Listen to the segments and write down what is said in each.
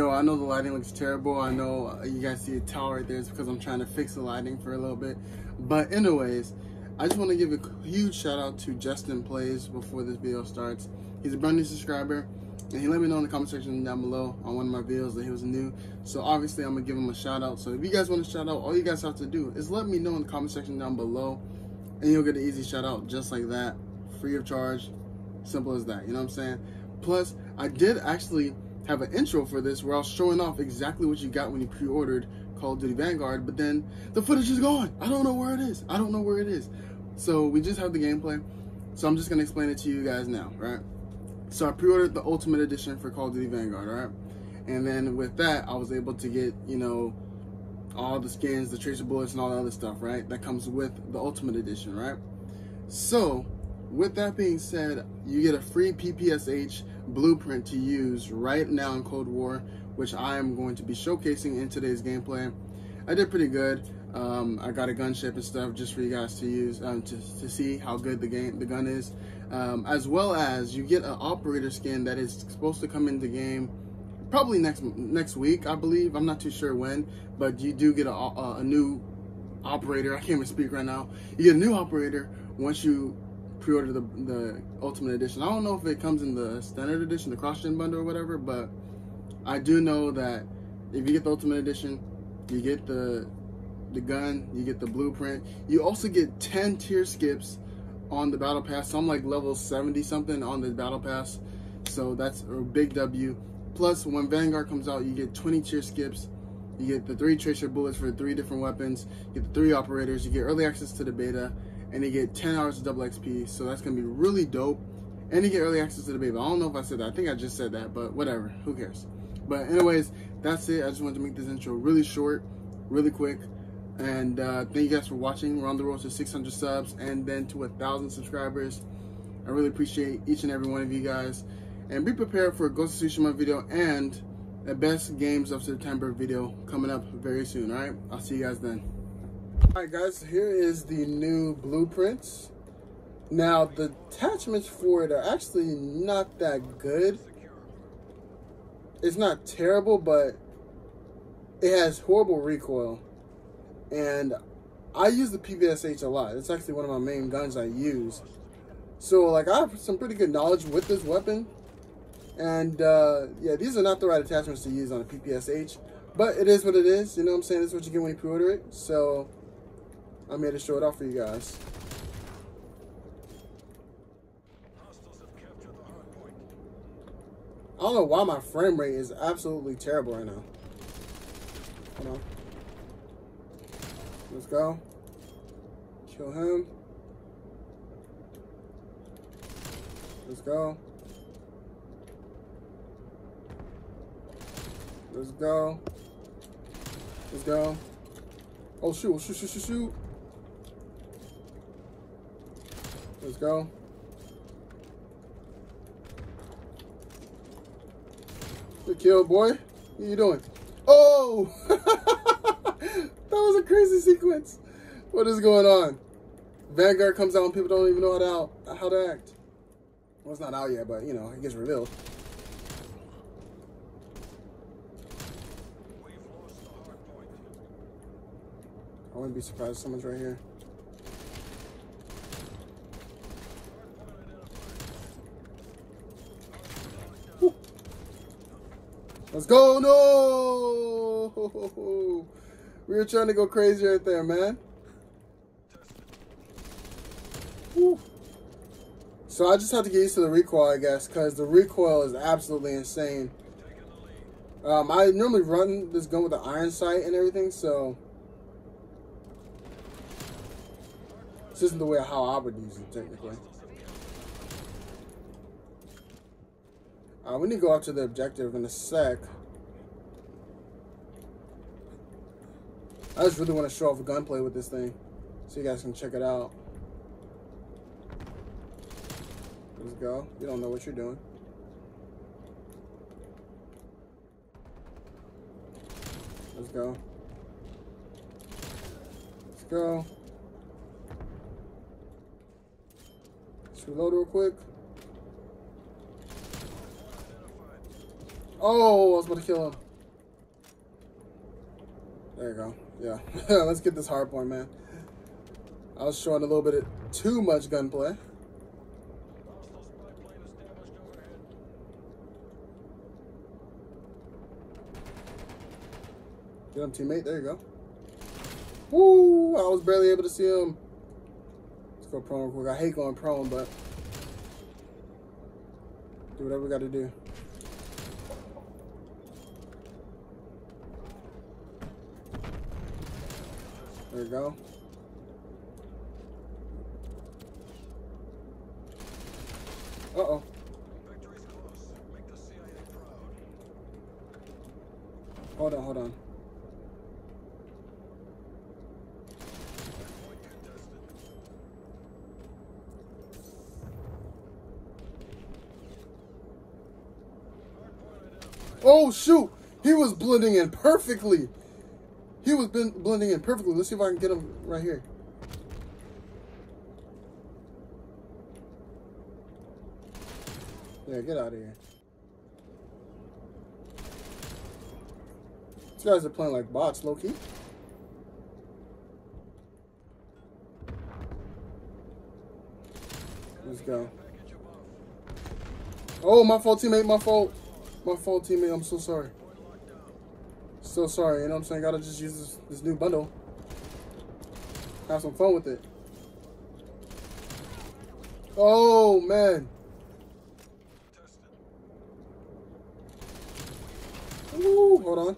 Yo, I know the lighting looks terrible. I know you guys see a towel right there. It's because I'm trying to fix the lighting for a little bit. But anyways, I just want to give a huge shout out to Justin Plays before this video starts. He's a brand new subscriber. And he let me know in the comment section down below on one of my videos that he was new. So obviously I'm going to give him a shout out. So if you guys want to shout out, all you guys have to do is let me know in the comment section down below. And you'll get an easy shout out just like that. Free of charge. Simple as that. You know what I'm saying? Plus, I did actually have an intro for this where I was showing off exactly what you got when you pre-ordered Call of Duty Vanguard, but then the footage is gone. I don't know where it is. I don't know where it is. So we just have the gameplay. So I'm just gonna explain it to you guys now, right? So I pre-ordered the Ultimate Edition for Call of Duty Vanguard, right? And then with that, I was able to get, you know, all the skins, the tracer bullets, and all the other stuff, right? That comes with the Ultimate Edition, right? So, with that being said, you get a free PPSH blueprint to use right now in Cold War, which I am going to be showcasing in today's gameplay. I did pretty good. Um, I got a gunship and stuff just for you guys to use um, to, to see how good the game the gun is, um, as well as you get an operator skin that is supposed to come into the game probably next next week, I believe. I'm not too sure when, but you do get a, a, a new operator. I can't even speak right now. You get a new operator once you pre-order the, the Ultimate Edition. I don't know if it comes in the Standard Edition, the Cross-Gen Bundle or whatever, but I do know that if you get the Ultimate Edition, you get the the gun, you get the blueprint. You also get 10 tier skips on the Battle Pass. So I'm like level 70 something on the Battle Pass. So that's a big W. Plus, when Vanguard comes out, you get 20 tier skips. You get the three tracer bullets for three different weapons. You get the three operators. You get early access to the beta and they get 10 hours of double XP. So that's gonna be really dope. And they get early access to the beta. I don't know if I said that. I think I just said that, but whatever. Who cares? But anyways, that's it. I just wanted to make this intro really short, really quick. And uh, thank you guys for watching. We're on the road to 600 subs and then to a thousand subscribers. I really appreciate each and every one of you guys. And be prepared for a Ghost of Tsushima video and the best games of September video coming up very soon. All right, I'll see you guys then. Alright guys, here is the new blueprints. Now the attachments for it are actually not that good. It's not terrible, but it has horrible recoil. And I use the PPSH a lot. It's actually one of my main guns I use. So like I have some pretty good knowledge with this weapon. And uh, yeah, these are not the right attachments to use on a PPSH. But it is what it is. You know what I'm saying? This is what you get when you pre-order it. So I made to show it off for you guys. I don't know why my frame rate is absolutely terrible right now. Hold on. Let's go. Kill him. Let's go. Let's go. Let's go. Oh, shoot, shoot, shoot, shoot, shoot. Let's go. Good kill, boy. What you doing? Oh! that was a crazy sequence. What is going on? Vanguard comes out and people don't even know how to, how to act. Well, it's not out yet, but, you know, it gets revealed. I wouldn't be surprised if someone's right here. Let's go. No. We were trying to go crazy right there, man. Woo. So I just have to get used to the recoil, I guess, because the recoil is absolutely insane. Um, I normally run this gun with the iron sight and everything, so this isn't the way how I would use it technically. Uh, we need to go out to the objective in a sec. I just really want to show off a gunplay with this thing. So you guys can check it out. Let's go. You don't know what you're doing. Let's go. Let's go. Let's reload real quick. Oh, I was about to kill him. There you go. Yeah. Let's get this hard point, man. I was showing a little bit of too much gunplay. Get him, teammate. There you go. Woo! I was barely able to see him. Let's go prone quick. I hate going prone, but do whatever we got to do. There we go. Uh-oh. Hold on, hold on. Oh, shoot. He was blending in perfectly. He was blending in perfectly. Let's see if I can get him right here. Yeah, get out of here. These guys are playing like bots, low-key. Let's go. Oh, my fault, teammate, my fault. My fault, teammate. I'm so sorry. So sorry, you know what I'm saying? Gotta just use this, this new bundle. Have some fun with it. Oh, man. Ooh, hold on.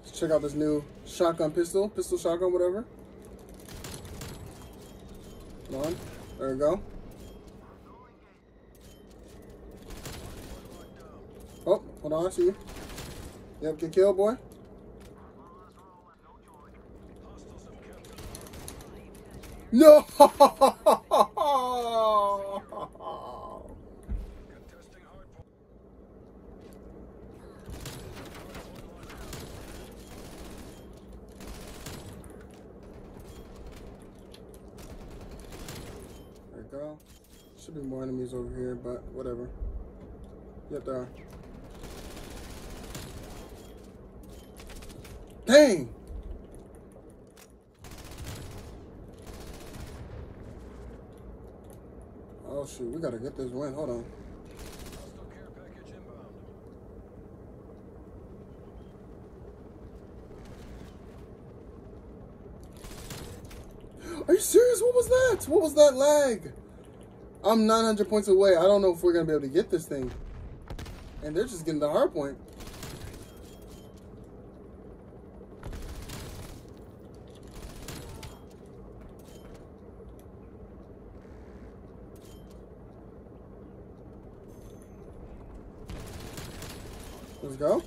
Let's check out this new shotgun pistol. Pistol shotgun, whatever. Come on. There we go. Oh, hold on, I see you. Yep, get killed, boy. No! There we go. Should be more enemies over here, but whatever. Yep, there are. Dang! Oh shoot, we gotta get this win. Hold on. Are you serious? What was that? What was that lag? I'm 900 points away. I don't know if we're going to be able to get this thing. And they're just getting the hard point. Go.